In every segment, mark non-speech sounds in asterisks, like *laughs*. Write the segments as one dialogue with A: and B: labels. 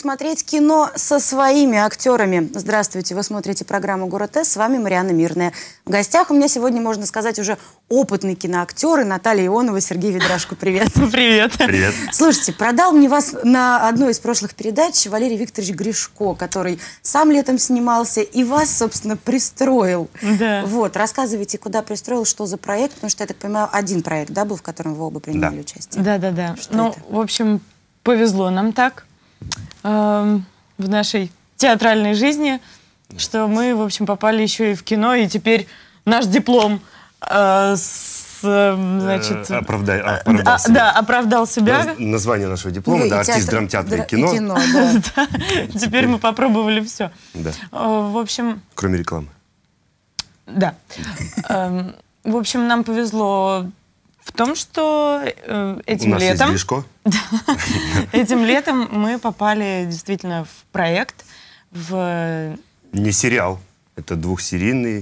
A: Смотреть кино со своими актерами. Здравствуйте, вы смотрите программу «Город С». С вами Мариана Мирная. В гостях у меня сегодня, можно сказать, уже опытные киноактеры Наталья Ионова, Сергей Ведрашко. Привет. *laughs*
B: Привет.
C: Привет.
A: Слушайте, продал мне вас на одной из прошлых передач Валерий Викторович Гришко, который сам летом снимался и вас, собственно, пристроил.
B: Да.
A: Вот, рассказывайте, куда пристроил, что за проект, потому что, я так понимаю, один проект, да, был, в котором вы оба принимали
C: Да.
A: участие?
B: Да, да, да.
A: Что
B: ну,
A: это?
B: в общем, повезло нам так эм, в нашей театральной жизни, что мы, в общем, попали еще и в кино, и теперь наш диплом э, с, э, значит,
C: Э, оправдай- оправдал
B: а,
C: себя.
B: да, оправдал себя.
C: Наз- Название нашего диплома,
A: Вы
C: да,
A: и
C: артист
A: театр-
C: драмтеатра
A: дра-
C: и кино. *laughs*
A: да.
B: Теперь мы попробовали все.
C: Да,
B: В общем,
C: кроме рекламы.
B: Да. Эм, В общем, нам повезло в том, что э,
C: У
B: этим
C: нас есть
B: летом,
C: Гришко. *laughs*
B: этим летом мы попали действительно в проект, в
C: Не сериал, это двухсерийный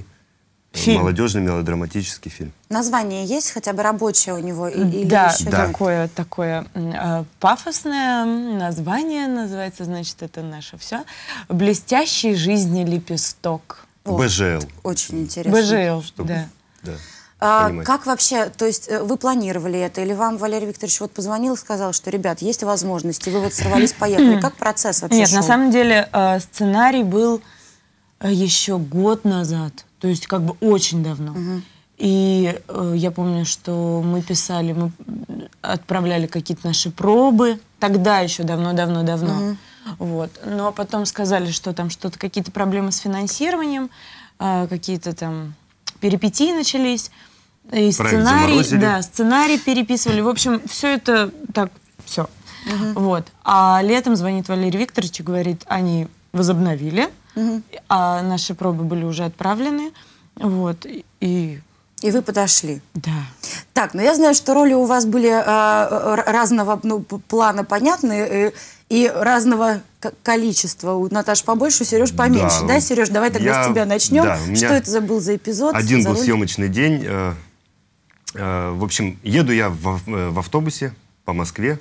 C: э,
B: Фильм.
C: молодежный мелодраматический фильм.
A: Название есть хотя бы рабочее у него? Или
B: да,
A: еще
C: да.
B: такое, такое э, пафосное название называется, значит, это наше все. «Блестящий жизни лепесток».
A: О,
C: БЖЛ.
A: Очень интересно.
B: БЖЛ,
C: Чтобы-
B: да.
C: Да.
A: А,
C: понимать.
A: как вообще, то есть э, вы планировали это, или вам Валерий Викторович вот позвонил и сказал, что, ребят, есть возможности, вы вот сорвались, поехали. Как процесс вообще
B: Нет, на
A: шел?
B: самом деле э, сценарий был э, еще год назад, то есть как бы очень давно. И э, я помню, что мы писали, мы отправляли какие-то наши пробы, тогда еще давно-давно-давно. Вот. Но потом сказали, что там что-то, какие-то проблемы с финансированием, э, какие-то там перипетии начались. И
C: Проект
B: сценарий,
C: заморозили.
B: да, сценарий переписывали. В общем, все это так, все. Вот. А летом звонит Валерий Викторович и говорит, они возобновили, а наши пробы были уже отправлены. Вот. И, и
A: И вы подошли.
B: да.
A: Так, ну я знаю, что роли у вас были э, разного ну, плана понятны э, и разного количества. У Наташи побольше, у Сереж поменьше. Да,
C: Да,
A: Сереж, давай тогда
C: я-
A: с тебя начнем.
C: да,
A: Что это за был за эпизод?
C: Один
A: за
C: был
A: роль?
C: съемочный день. э, э, В общем, еду я в э, в автобусе по Москве.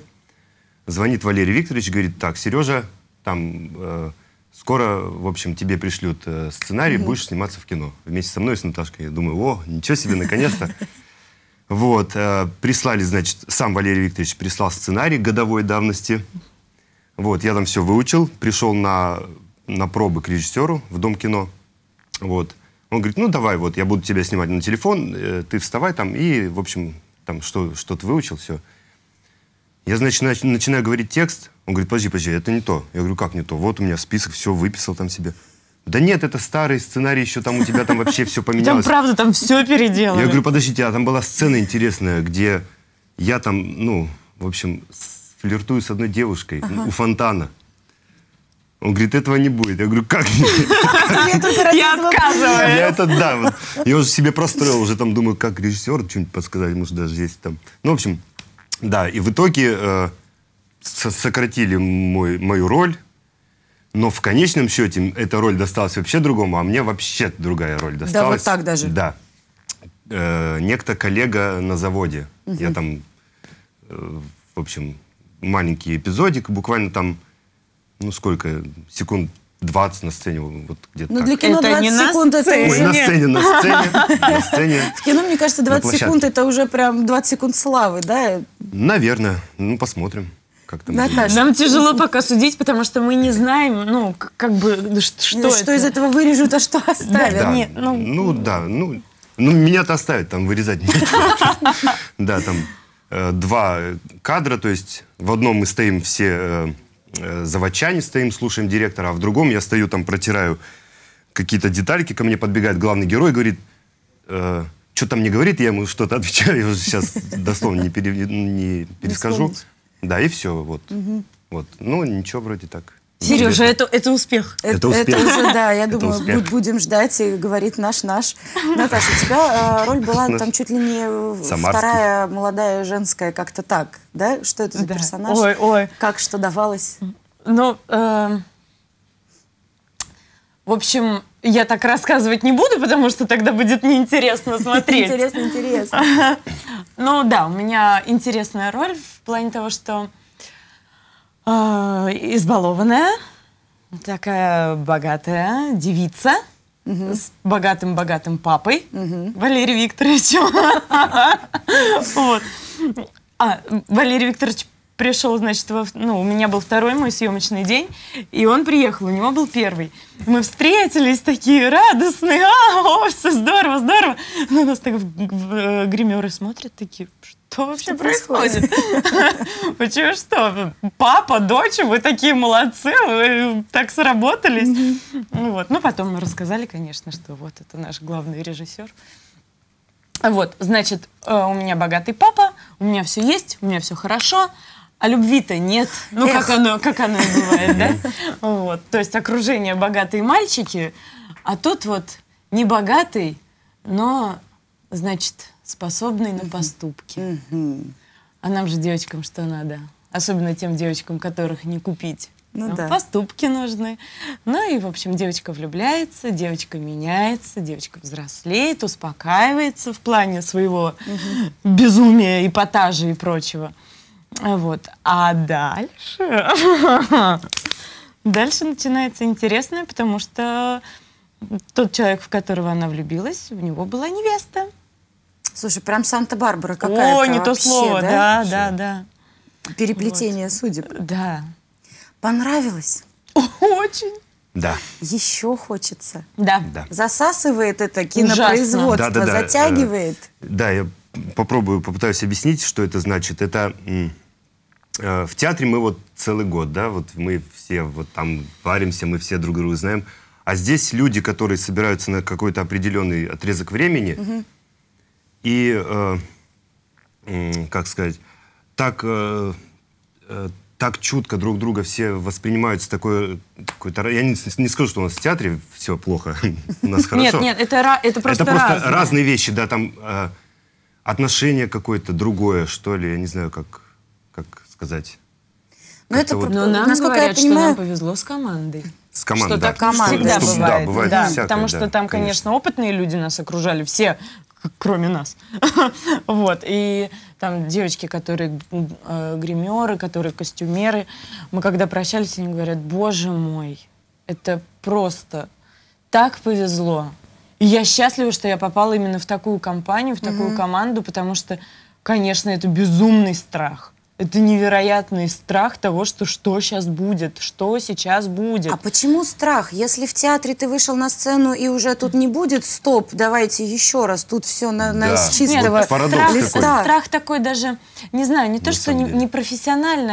C: Звонит Валерий Викторович, говорит, так, Сережа, там э, скоро, в общем, тебе пришлют э, сценарий, будешь сниматься в кино. Вместе со мной и с Наташкой. Я думаю, о, ничего себе, наконец-то. *laughs* Вот, э, прислали, значит, сам Валерий Викторович прислал сценарий годовой давности. Вот, я там все выучил, пришел на, на пробы к режиссеру в Дом кино. Вот. Он говорит, ну давай, вот, я буду тебя снимать на телефон, э, ты вставай там и, в общем, там что, что ты выучил, все. Я, значит, нач- начинаю говорить текст, он говорит, подожди, подожди, это не то. Я говорю, как не то? Вот у меня список, все, выписал там себе. Да нет, это старый сценарий, еще там у тебя там вообще все *laughs*
B: Там
C: поменялось.
B: правда, там все переделали.
C: Я говорю, подождите, а там была сцена интересная, где я там, ну, в общем, флиртую с одной девушкой у фонтана. Он говорит, этого не будет. Я говорю, как? *laughs*
A: Я *laughs* ради
B: я
C: это, да, я уже себе простроил, уже там думаю, как режиссер что-нибудь подсказать, может, даже есть там. Ну, в общем, да, и в итоге э, со- сократили мой, мою роль, но в конечном счете эта роль досталась вообще другому, а мне вообще другая роль досталась.
A: так даже?
C: Да. Э, некто коллега на заводе. Я там, э, в общем, маленький эпизодик, буквально там, ну сколько, секунд 20 на сцене, вот где-то
A: Ну, для кино
B: Это
A: 20
B: не на
A: секунд это
B: сцене.
C: Ой,
A: уже...
C: на сцене, на сцене, *laughs* на сцене.
A: В кино, мне кажется, 20
C: площадке.
A: секунд это уже прям 20 секунд славы, да?
C: Наверное. Ну, посмотрим, как там.
A: Наташа,
B: Нам тяжело пока судить, потому что мы не знаем, ну, как бы, что,
A: что,
B: это.
A: из этого вырежут, а что оставят?
C: Да,
B: не, ну-
C: ну, да, ну, ну, меня-то оставят, там вырезать. *laughs* Да, там э, два кадра, то есть в одном мы стоим все э, э, заводчане, стоим, слушаем директора, а в другом я стою там, протираю какие-то детальки, ко мне подбегает главный герой, говорит, что там мне говорит, я ему что-то отвечаю, я уже сейчас дословно не, пере- не перескажу.
A: вспомнить.
C: Да, и все, вот. Вот, ну, ничего вроде так.
B: Сережа, это, это успех.
A: Это,
C: Это успех.
A: это уже, да, я
C: Это
A: думаю,
C: успех.
A: буд- будем ждать, и говорит наш-наш. Наташа, у тебя э, роль была
C: Наш.
A: там чуть ли не э,
C: Самарский.
A: вторая молодая женская, как-то так, да? Что это за
B: Да.
A: персонаж?
B: Ой, ой.
A: Как что давалось?
B: Ну, эм, в общем, я так рассказывать не буду, потому что тогда будет неинтересно *laughs* смотреть.
A: Интересно, интересно.
B: Ну да, у меня интересная роль в плане того, что а, избалованная, такая богатая девица с богатым-богатым папой Валерием Викторовичем. *laughs* А, Валерий Викторович пришел, значит, во, ну, у меня был второй мой съемочный день, и он приехал, у него был первый. Мы встретились такие радостные, а, о, все здорово, здорово. На нас так в, в, э, гримеры смотрят такие, что вообще происходит? Почему *laughs* что? Папа, дочь, вы такие молодцы, вы так сработались. Вот. Ну, потом мы рассказали, конечно, что вот это наш главный режиссер. Вот, значит, э, у меня богатый папа, у меня все есть, у меня все хорошо, а любви-то нет. Ну, как оно, как оно и бывает, да? Вот. То есть окружение богатые мальчики, а тут вот не богатый, но, значит, способный на поступки. А нам же девочкам что надо? Особенно тем девочкам, которых не купить.
A: Ну
B: Нам
A: да.
B: Поступки нужны. Ну и, в общем, девочка влюбляется, девочка меняется, девочка взрослеет, успокаивается в плане своего безумия, эпатажа и прочего. Вот. А дальше... *laughs* Дальше начинается интересное, потому что тот человек, в которого она влюбилась, у него была невеста.
A: Слушай, прям Санта-Барбара какая-то
B: О, не то
A: вообще,
B: слово,
A: да?
B: да, да, да.
A: Переплетение судеб.
B: Да.
A: Понравилось?
B: Очень.
C: Да,
A: Еще хочется.
B: Да.
C: да.
A: Засасывает это кинопроизводство,
C: Да-да-да, э,
A: затягивает.
C: Да, я попробую, попытаюсь объяснить, что это значит. Это э, в театре мы вот целый год, да, вот мы все вот там варимся, мы все друг друга знаем. А здесь люди, которые собираются на какой-то определенный отрезок времени, и, э, как сказать, так, э, э, так чутко друг друга все воспринимают с такой какой-то... Я не, не скажу, что у нас в театре все плохо, *laughs* у нас хорошо.
B: Нет, нет, это, это просто,
C: это просто разные вещи, да, там э, отношение какое-то другое, что ли, я не знаю, как, как сказать.
A: Но это,
C: вот-
B: Но нам
A: насколько
B: говорят,
A: я понимаю,
B: что нам повезло с командой.
C: С командой.
B: Что
C: да.
A: команда.
B: всегда
A: Что-
B: бывает.
C: Да, бывает
B: Да,
C: всякое,
B: потому
C: да,
B: что там, конечно, опытные люди нас окружали, все, кроме нас. *laughs* вот. И там девочки, которые э, гримеры, которые костюмеры. Мы когда прощались, они говорят, боже мой, это просто так повезло. И я счастлива, что я попала именно в такую компанию, в такую команду, потому что, конечно, это безумный страх. Это невероятный страх того, что что сейчас будет, что сейчас будет.
A: А почему страх? Если в театре ты вышел на сцену и уже тут не будет стоп, давайте еще раз, тут все на, на
C: Да.
A: из чистого
C: вот парадокс
B: страх,
A: листа.
B: страх такой даже, не знаю, не то, что
C: самом
B: не,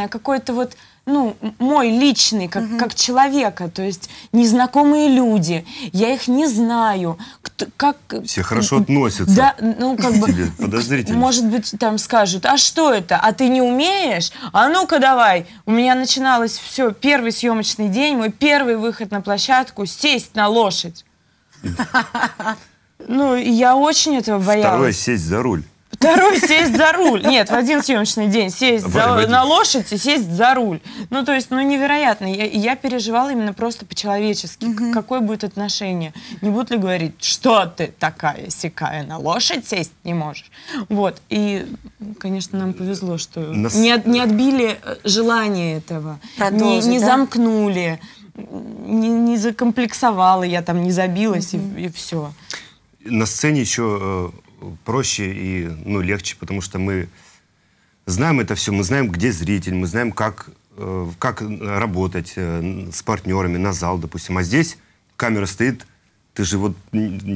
B: а какой-то вот, ну, мой личный, как, как человека, то есть незнакомые люди, я их не знаю, кто, как...
C: Все хорошо относятся.
B: Да, ну как бы...
C: Тебе подозрительно.
B: Может быть, там скажут, а что это? А ты не умеешь? А ну-ка давай. У меня начиналось все, первый съемочный день, мой первый выход на площадку, сесть на лошадь. Ну, я очень этого боялась.
C: Второе сесть за руль.
B: Второй сесть за руль. Нет, в один съемочный день сесть за- на лошадь и сесть за руль. Ну, то есть, ну, невероятно. Я, и я переживала именно просто по-человечески. К- Какое будет отношение? Не будут ли говорить, что ты такая сякая, на лошадь сесть не можешь? Вот. И, конечно, нам повезло, что
C: Нас-
B: не, от- не отбили э, желание этого. Не,
A: Продолжить,
B: не
A: да?
B: замкнули. Не, не закомплексовала я там, не забилась и, все.
C: На сцене еще э, проще и ну, легче, потому что мы знаем это все, мы знаем, где зритель, мы знаем, как, э, как работать э, с партнерами на зал, допустим. А здесь камера стоит, ты же вот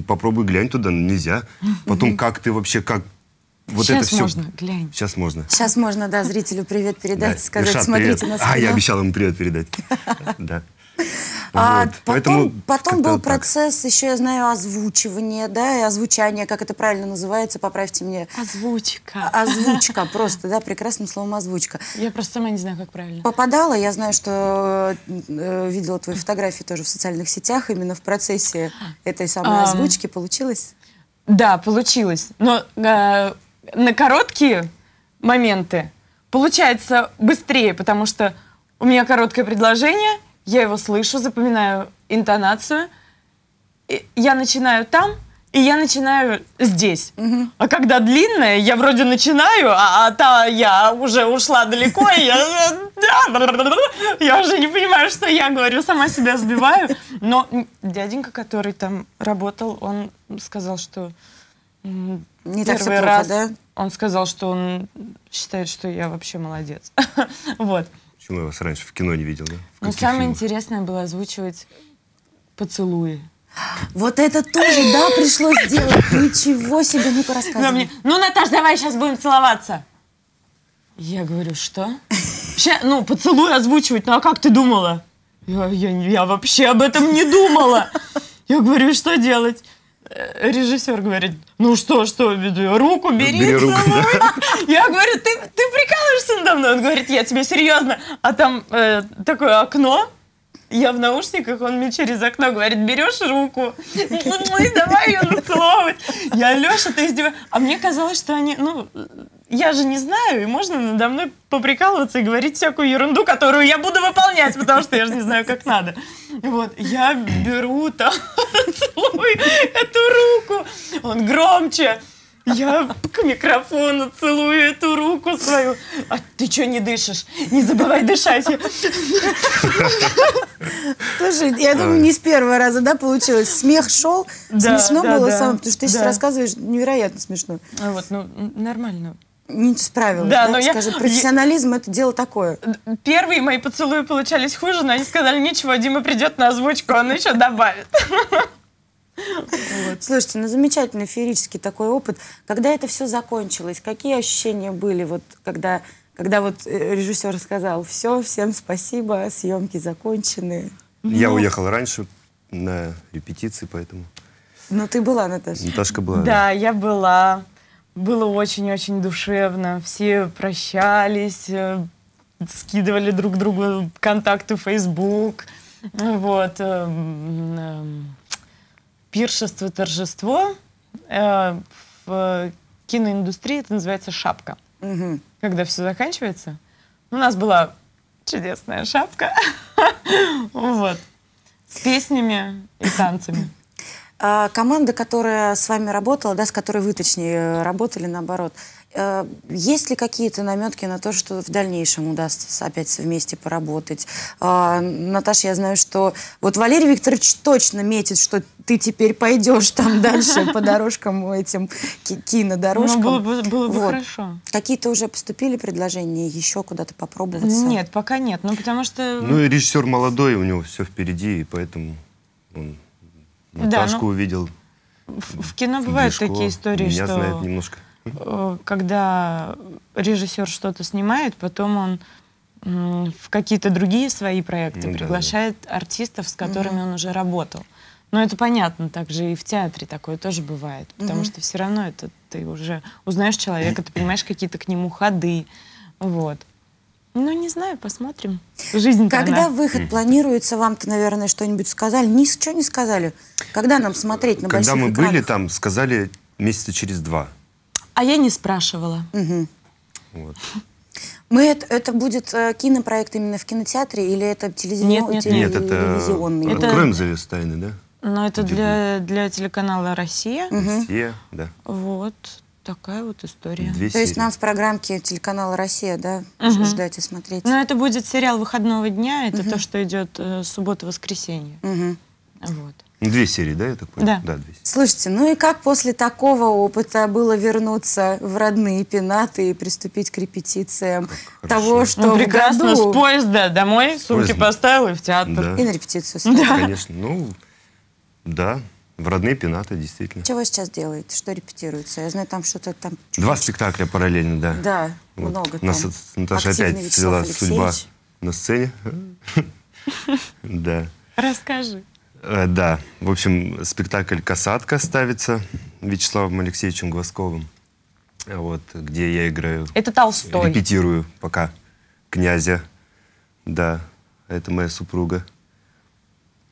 C: попробуй глянь туда, нельзя. Потом как ты вообще, как вот
B: Сейчас
C: это все...
B: можно, глянь.
C: Сейчас можно.
A: Сейчас можно, да, зрителю привет передать,
C: Да,
A: сказать,
C: Иршат,
A: смотрите
C: привет.
A: на
C: А, я обещал ему привет передать. *laughs* Да.
A: А
C: Вот,
A: потом,
C: поэтому
A: потом был
C: так.
A: процесс, еще я знаю, озвучивания, да, и озвучание, как это правильно называется, поправьте мне.
B: Озвучка.
A: Озвучка просто, да, прекрасным словом озвучка.
B: Я просто сама не знаю, как правильно.
A: Попадала, я знаю, что э, видела твои фотографии тоже в социальных сетях, именно в процессе этой самой
B: Ам.
A: озвучки. Получилось?
B: Да, получилось. Но э, на короткие моменты получается быстрее, потому что у меня короткое предложение, я его слышу, запоминаю интонацию, я начинаю там, И я начинаю здесь. А когда длинная, я вроде начинаю, а, а та я уже ушла далеко, и я, я уже не понимаю, что я говорю, сама себя сбиваю. Но дяденька, который там работал, он сказал, что
A: Не так
B: первый
A: плохо,
B: раз
A: да?
B: он сказал, что он считает, что я вообще молодец. *laughs* Вот.
C: Я вас раньше в кино не видел, да? В
B: Но
C: каких
B: самое
C: фильмах?
B: интересное было озвучивать поцелуи.
A: Вот это тоже, да, пришлось делать. Ничего себе, ну-ка рассказывай.
B: мне, ну, Наташ, давай сейчас будем целоваться. Я говорю, что? Ща, ну, поцелуй озвучивать, ну а как ты думала? Я, я, я вообще об этом не думала. Я говорю, что делать? Э, Режиссер говорит, ну что, что, руку бери,
C: Бери руку,
B: целуй. Я говорю, ты, ты мной? Он говорит, я тебе серьезно. А там э, такое окно, я в наушниках, он мне через окно говорит, берешь руку, и давай ее нацеловывать. Я, Леша, ты издеваешься. А мне казалось, что они, ну, я же не знаю, и можно надо мной поприкалываться и говорить всякую ерунду, которую я буду выполнять, потому что я же не знаю, как надо. Вот, я беру там, *laughs* целую эту руку, он громче. Я к микрофону целую эту руку свою. А ты что не дышишь? Не забывай дышать. Я-
A: Слушай, я думаю, не с первого раза, да, получилось. Смех шел, смешно было самое, потому что ты сейчас рассказываешь невероятно смешно.
B: А Вот, ну, нормально.
A: Не справилась,
B: Да,
A: да?
B: но я-
A: Скажи, профессионализм это дело такое.
B: Первые мои поцелуи получались хуже, но они сказали, ничего, Дима придет на озвучку, он еще добавит.
A: Слушайте, ну замечательный феерический такой опыт. Когда это все закончилось, какие ощущения были, вот когда, когда вот э, режиссер сказал, все, всем спасибо, съемки закончены.
C: Я уехал раньше на репетиции, поэтому
A: Ну ты была, Наташа.
C: Наташка была.
B: Да, я была. Было очень-очень душевно. Все прощались, э, скидывали друг другу контакты в Facebook. Вот. Пиршество, торжество. Э, В киноиндустрии это называется шапка.
A: Мгм.
B: Когда все заканчивается. У нас была чудесная шапка. *laughs* Вот. С песнями и танцами.
A: А команда, которая с вами работала, да, с которой вы, точнее, работали, наоборот, есть ли какие-то наметки на то, что в дальнейшем удастся опять вместе поработать? А, Наташа, я знаю, что вот Валерий Викторович точно метит, что ты теперь пойдешь там *laughs* дальше по дорожкам этим ки- кинодорожкам.
B: Ну, было бы, было бы
A: Вот.
B: хорошо.
A: Какие-то уже поступили предложения еще куда-то попробоваться?
B: Нет, пока нет. Ну, потому что...
C: Ну и режиссер молодой, у него все впереди, и поэтому он
B: Да,
C: Наташку
B: ну,
C: увидел.
B: в, в кино бывают такие истории,
C: Меня
B: что
C: знает немножко.
B: Э, когда режиссер что-то снимает, потом он в какие-то другие свои проекты
C: Ну да,
B: приглашает артистов, с которыми он уже работал. Но это понятно, также и в театре такое тоже бывает, потому что все равно это ты уже узнаешь человека, ты понимаешь какие-то к нему ходы, вот. Ну, не знаю, посмотрим. Жизнь
A: Когда выход планируется, вам-то, наверное, что-нибудь сказали? Ничего не сказали. Когда нам смотреть на
C: Когда
A: больших
C: мы были
A: экранах?
C: там, сказали месяца через два.
B: А я не спрашивала.
A: Мгм.
C: Вот.
A: Мы это, это будет э, кинопроект именно в кинотеатре или это телевизион,
B: Нет, нет, нет.
C: Нет, это
A: телевизионный?
B: Это-
C: откроем завес тайны, да?
B: Но это для, для телеканала «Россия».
C: Россия, да.
B: Вот такая вот история.
C: Две
A: То есть
C: серии.
A: нам в программке телеканала «Россия», да,
B: Мгм.
A: ждать и смотреть?
B: Но это будет сериал выходного дня. Это то, что идет э, суббота-воскресенье.
A: Мгм.
B: Вот.
C: Ну, Две серии, да, я так понял?
B: Да.
C: Да, две серии.
A: Слушайте, ну и как после такого опыта было вернуться в родные пенаты и приступить к репетициям
C: хорошо.
A: того, что
B: Ну,
A: в
B: прекрасно.
A: году...
B: С поезда домой, сумки
C: поезда.
B: поставил и в театр.
C: Да.
A: И на репетицию сходить.
C: Конечно. Ну, да, в родные пенаты, действительно.
A: Чего сейчас делаете? Что репетируется? Я знаю, там что-то там...
C: Два спектакля параллельно, да.
A: Да,
C: Вот.
A: много
C: Нас
A: там.
C: с Наташей
A: Активный
C: опять свела судьба на сцене. *laughs* *laughs* Да.
B: Расскажи.
C: Э, Да. В общем, спектакль «Касатка» ставится Вячеславом Алексеевичем Глазковым. А Вот, где я играю,
B: Это Толстой.
C: репетирую пока князя. Да, это моя супруга.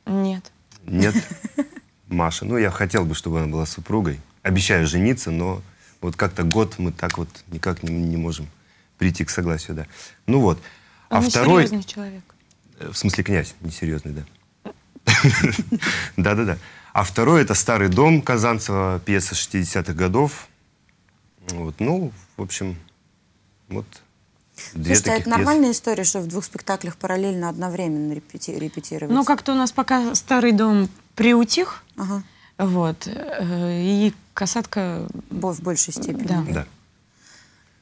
B: Нет.
C: Нет, *laughs* Маша. Ну, я хотел бы, чтобы она была супругой. Обещаю жениться, но вот как-то год мы так вот никак не, не можем прийти к согласию, да. Ну вот. А
B: Он
C: второй...
B: серьезный человек.
C: Э, В смысле князь, несерьезный, да. *laughs* Да-да-да. А второй это «Старый дом» Казанцева, пьеса 60-х годов. Вот, ну, в общем, вот две
A: Слушайте, а
C: таких
A: это нормальная история, что в двух спектаклях параллельно одновременно репети- репетировать?
B: Ну, как-то у нас пока старый дом приутих,
A: Ага.
B: вот, э, и касатка,
A: Бо- В большей степени.
B: Да.
C: Да.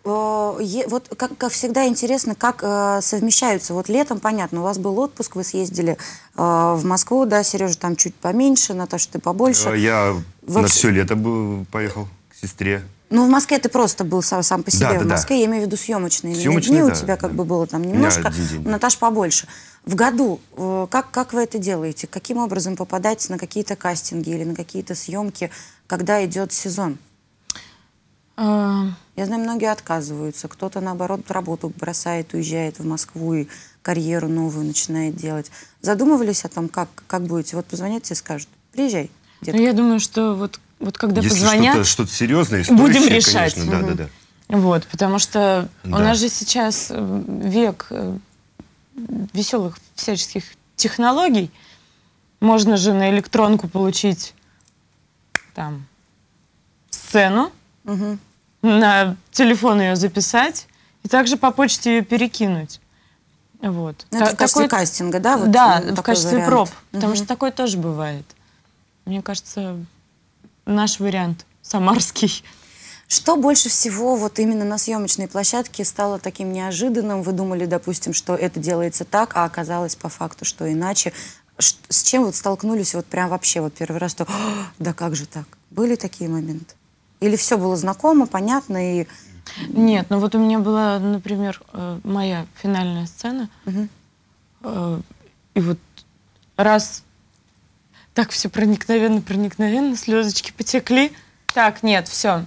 A: Э, Вот как, как всегда интересно, как э, совмещаются. Вот летом, понятно, у вас был отпуск, вы съездили э, в Москву, да, Сережа там чуть поменьше, Наташа, ты побольше.
C: Э, Я
A: Вообще-
C: на все лето был, поехал к сестре.
A: Ну, в Москве ты просто был сам, сам по себе.
C: Да, да,
A: в
C: да.
A: Москве, я имею в виду съемочные
C: Съемочные,
A: дни.
C: да,
A: у тебя как
C: да.
A: бы было там немножко,
C: да.
A: Наташи побольше. В году э, как, как вы это делаете? Каким образом попадаете на какие-то кастинги или на какие-то съемки, когда идет сезон?
B: Э,
A: Я знаю, многие отказываются. Кто-то, наоборот, работу бросает, уезжает в Москву и карьеру новую начинает делать. Задумывались о том, как, как будете? Вот позвонят тебе и скажут, приезжай.
B: ну,
A: детка».
B: я думаю, что вот, вот когда
C: Если
B: позвонят,
C: что-то, что-то серьезное,
B: Будем
C: стоящее,
B: решать.
C: конечно, да, да, да.
B: Вот, потому что у
C: Да.
B: нас же сейчас э, век э, веселых всяческих технологий. Можно же на электронку получить там сцену,
A: Мгм.
B: на телефон ее записать и также по почте ее перекинуть. Вот.
A: Ну, это
B: Та-
A: в качестве
B: такой-
A: кастинга, да? Вот,
B: да,
A: э,
B: в качестве
A: вариант.
B: проб. Потому
A: Мгм.
B: что такое тоже бывает. Мне кажется, наш вариант самарский.
A: Что больше всего вот именно на съемочной площадке стало таким неожиданным? Вы думали, допустим, что это делается так, а оказалось по факту, что иначе. С чем вот столкнулись вот прям вообще вот первый раз, что «А, да как же так? Были такие моменты? Или все было знакомо, понятно и
B: Нет, ну вот у меня была, например, э, моя финальная сцена. Э, И вот раз так все проникновенно, проникновенно, слезочки потекли. Так, нет, все.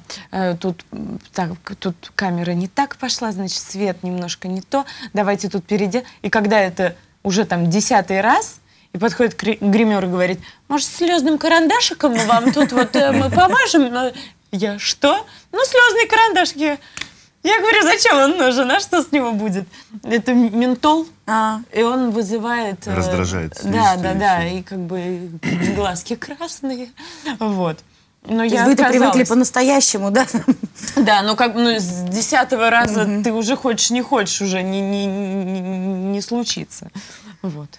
B: Тут, м, так, тут камера не так пошла, значит, свет немножко не то. Давайте тут перейдем. И когда это уже там десятый раз, и подходит гри- гример и говорит, может, слезным карандашиком мы вам тут вот э, мы *laughs* помажем? Э, Я что? Ну, слезный карандашик. Я, я говорю, зачем он нужен? А что с него будет? Это ментол.
A: А,
B: И он вызывает... э,
C: Раздражает
B: Да,
C: слизистые
B: да, да.
C: всё.
B: И как бы *clears throat* глазки красные. Вот. Но
A: то
B: я
A: вы-то привыкли по-настоящему, да? *laughs*
B: Да, ну как ну, с десятого раза ты уже хочешь, не хочешь, уже не, не, не, не случится. Вот.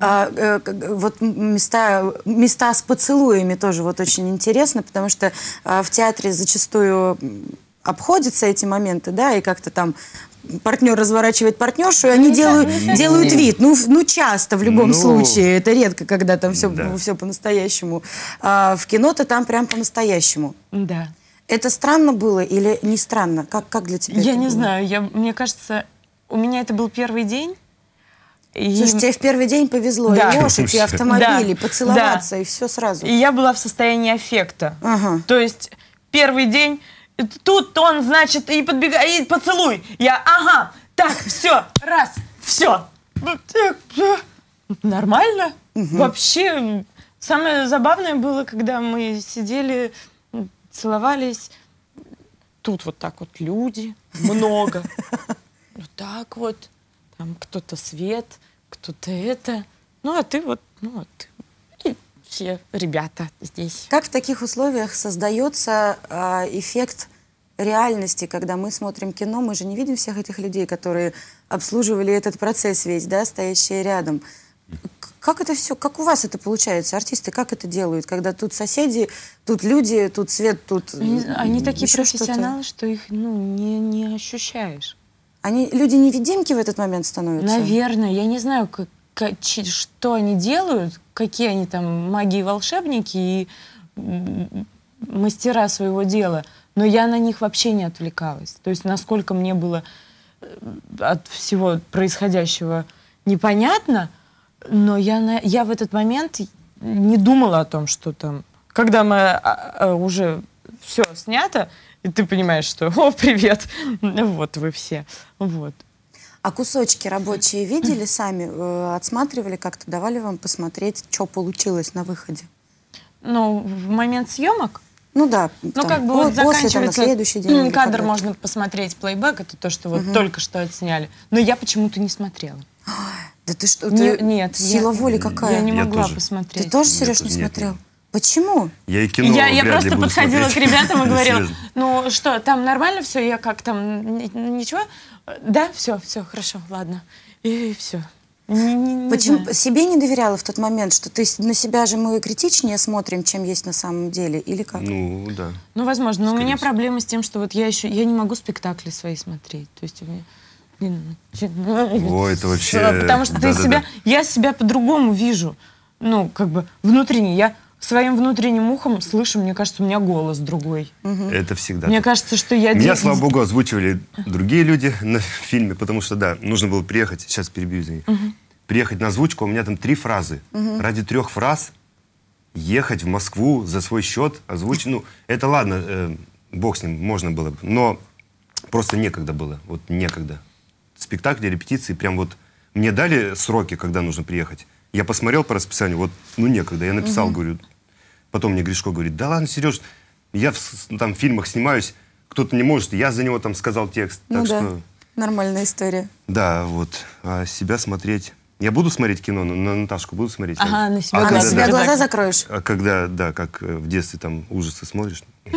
A: А, э, вот места, места с поцелуями тоже вот очень интересно, потому что а, в театре зачастую обходятся эти моменты, да, и как-то там партнер разворачивает партнершу, и они
B: Не со-
A: делают,
B: не
A: делают вид. Ну, ну, часто в любом
C: Ну,
A: случае. Это редко, когда там все,
C: да.
A: все по-настоящему. А в кино-то там прям по-настоящему.
B: Да.
A: Это странно было или не странно? Как, как для тебя
B: Я
A: это
B: не
A: было?
B: знаю, я, мне кажется, у меня это был первый день. И,
A: Слушай, тебе в первый день повезло.
B: Да.
A: И лошадь, и автомобили,
B: Да.
A: поцеловаться,
B: Да.
A: и все сразу.
B: и я была в состоянии аффекта.
A: Ага.
B: То есть первый день, тут он, значит, и подбегай, и поцелуй. Я, ага, так, все, раз, все. Нормально. Вообще, м, самое забавное было, когда мы сидели, целовались. Тут вот так вот люди, много. *laughs* Вот так вот. Там кто-то свет, кто-то это. Ну, а ты вот, ну, вот ты. И все ребята здесь.
A: Как в таких условиях создается а, эффект реальности, когда мы смотрим кино, мы же не видим всех этих людей, которые обслуживали этот процесс весь, да, стоящие рядом. Как это все, как у вас это получается, артисты, как это делают, когда тут соседи, тут люди, тут свет, тут
B: Они, они такие профессионалы, что их ну, не, не ощущаешь.
A: Они люди-невидимки в этот момент становятся?
B: Наверное, я не знаю, как, ка- чи- что они делают, какие они там маги и волшебники и мастера своего дела, но я на них вообще не отвлекалась. То есть насколько мне было э, от всего происходящего непонятно, но я, на, я в этот момент не думала о том, что там... Когда мы а, а, уже все снято, и ты понимаешь, что «О, привет!» Вот вы все. Вот.
A: А кусочки рабочие видели сами, э, отсматривали как-то, давали вам посмотреть, что получилось на выходе?
B: Ну, в момент съемок,
A: Ну да.
B: ну,
A: там,
B: как бы
A: по-
B: вот
A: после, там, на
B: заканчивается
A: следующий день.
B: кадр, можно посмотреть плейбэк, это то, что вот только что отсняли. Но я почему-то не смотрела. *gasps*
A: Да ты что?
B: Не-
A: ты-
B: нет,
A: Сила
B: я-
A: воли какая?
B: Я не
C: Я
B: могла
C: тоже.
A: Ты
B: посмотреть.
A: тоже, Сереж, не смотрел?
C: нет.
A: Почему?
C: Я и кино
B: я, я просто
C: буду
B: подходила
C: смотреть.
B: к ребятам и *laughs* говорила, ну что, там нормально все? Я как там, ни- ничего? Да, все, все, хорошо, ладно. И все.
A: Почему себе не доверяла в тот момент, что ты на себя же мы критичнее смотрим, чем есть на самом деле, или как?
C: Ну, да.
B: Ну, возможно. Но у меня
C: всего.
B: проблема с тем, что вот я еще, я не могу спектакли свои смотреть. То есть у меня...
C: О, это вообще-
B: Потому что ты
C: да-да-да.
B: себя, я себя по-другому вижу. Ну, как бы внутренне. Я своим внутренним ухом слышу, мне кажется, у меня голос другой.
C: Это всегда.
B: Мне
C: так.
B: кажется, что я...
C: Меня, слава богу, озвучивали другие люди *laughs* на фильме, потому что, да, нужно было приехать, сейчас перебью, извини, приехать на озвучку, у меня там три фразы. Ради трех фраз ехать в Москву за свой счет, озвучить, ну, это ладно, э, бог с ним, можно было бы, но просто некогда было, вот некогда. Спектакли, репетиции, прям вот мне дали сроки, когда нужно приехать. Я посмотрел по расписанию, вот, ну, некогда. Я написал, говорю, потом мне Гришко говорит, да ладно, Сереж, я в там в фильмах снимаюсь, кто-то не может, я за него там сказал текст.
A: Ну
C: так
A: да,
C: что,
A: нормальная история.
C: да, вот, а себя смотреть. Я буду смотреть кино, но на Наташку буду смотреть.
B: Ага, на себя
A: А, на
C: когда,
A: себя
B: да.
A: глаза закроешь?
C: а когда, да, как э, в детстве там ужасы смотришь. *laughs*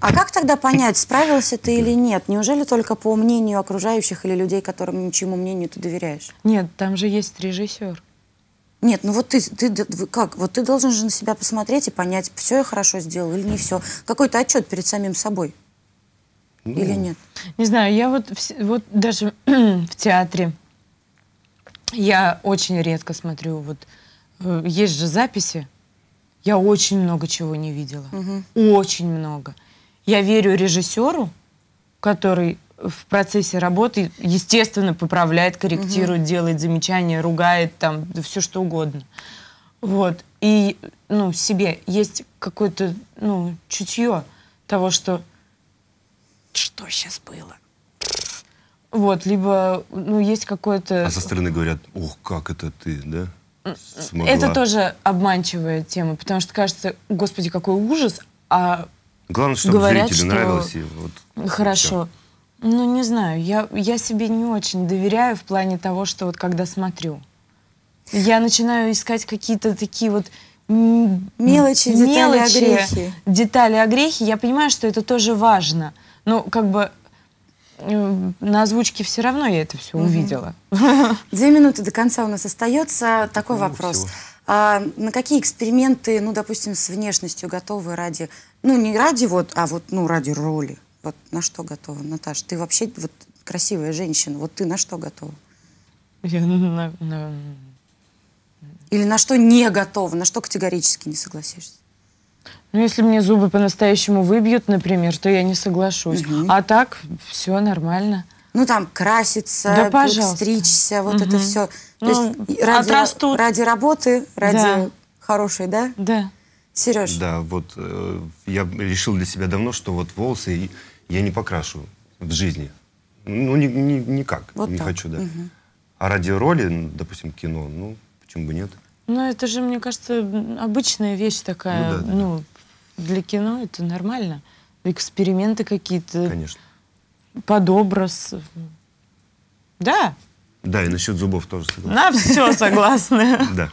A: А как тогда понять, справился ты или нет? Неужели только по мнению окружающих или людей, которым чьему мнению ты доверяешь?
B: Нет, там же есть режиссер.
A: Нет, ну вот ты, ты как? Вот ты должен же на себя посмотреть и понять, все я хорошо сделал или не все. Какой-то отчет перед самим собой.
C: Ну,
A: Или нет?
B: Не знаю, я вот, вот даже *clears throat* в театре я очень редко смотрю. Вот э, есть же записи. Я очень много чего не видела. Очень много. Я верю режиссеру, который в процессе работы, естественно, поправляет, корректирует, делает замечания, ругает, там, все что угодно. Вот. И, ну, себе есть какое-то, ну, чутье того, что что сейчас было. Вот, либо, ну, есть какое-то...
C: А со стороны говорят, ох, как это ты, да? Смогла».
B: Это тоже обманчивая тема, потому что кажется, господи, какой ужас, а
C: Главное, чтобы
B: говорят,
C: зрителю
B: что
C: нравилось. и вот
B: хорошо. Ну, не знаю, я, я себе не очень доверяю в плане того, что вот когда смотрю. Я начинаю искать какие-то такие вот
A: Мелочи, детали,
B: мелочи,
A: огрехи.
B: детали, огрехи. Я понимаю, что это тоже важно. Но как бы э, на озвучке все равно я это все увидела. *laughs* *laughs*
A: Две минуты до конца у нас остается. Такой
C: Ну,
A: вопрос.
C: всего.
A: А на какие эксперименты, ну, допустим, с внешностью готовы ради, ну, не ради вот, а вот, ну, ради роли? Вот на что готова, Наташа? Ты вообще вот красивая женщина. Вот ты на что готова?
B: Я на- на-
A: Или на что не готова? На что категорически не согласишься?
B: Ну, если мне зубы по-настоящему выбьют, например, то я не соглашусь. А так все нормально.
A: Ну, там, краситься,
B: Да, пожалуйста.
A: стричься, вот это все. То
B: Ну,
A: есть ради,
B: отрастут.
A: ради работы, ради
B: Да.
A: хорошей, да?
B: Да.
A: Сереж,
C: Да, вот э, я решил для себя давно, что вот волосы я не покрашу в жизни. Ну, ни- ни- никак,
A: Вот
C: не
A: так.
C: хочу, да. А ради роли, допустим, кино, ну, почему бы нет?
B: Ну, это же, мне кажется, обычная вещь такая.
C: Ну да, да.
B: Ну, для кино это нормально. Эксперименты какие-то
C: Конечно.
B: под образ. Да,
C: Да, и насчет зубов тоже согласен.
B: на все согласны. *laughs*
C: Да.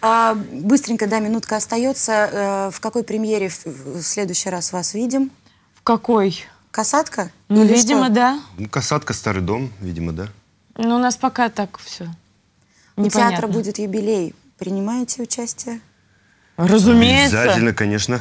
A: а, быстренько, да, минутка остается. Э, в какой премьере в, следующий раз вас видим?
B: В какой?
A: Касатка?
B: Ну,
A: Или
B: видимо,
A: что?
B: да.
C: Ну, касатка, старый дом, видимо, да.
B: Но у нас пока так все.
A: У театра будет юбилей. Принимаете участие?
B: Разумеется.
C: Обязательно, конечно.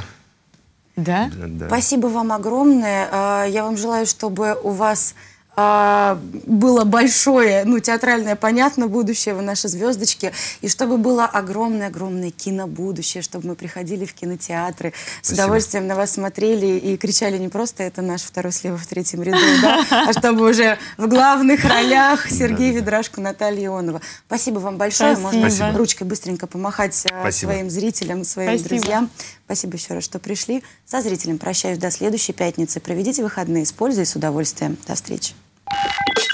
B: Да?
C: Да, да.
A: Спасибо вам огромное. А, Я вам желаю, чтобы у вас а, было большое, ну, театральное, понятно, будущее, вы наши звездочки, и чтобы было огромное-огромное кинобудущее, чтобы мы приходили в кинотеатры, с
C: Спасибо.
A: удовольствием на вас смотрели и кричали не просто «это наш второй слева в третьем ряду», да, а *laughs* чтобы уже в главных ролях Сергей Ведрашко, Наталья Ионова. Спасибо вам большое. Можно ручкой быстренько помахать
C: Спасибо.
A: своим зрителям, своим
B: Спасибо.
A: друзьям. Спасибо еще раз, что пришли. Со зрителем прощаюсь до следующей пятницы. Проведите выходные с пользой и с удовольствием. До встречи. you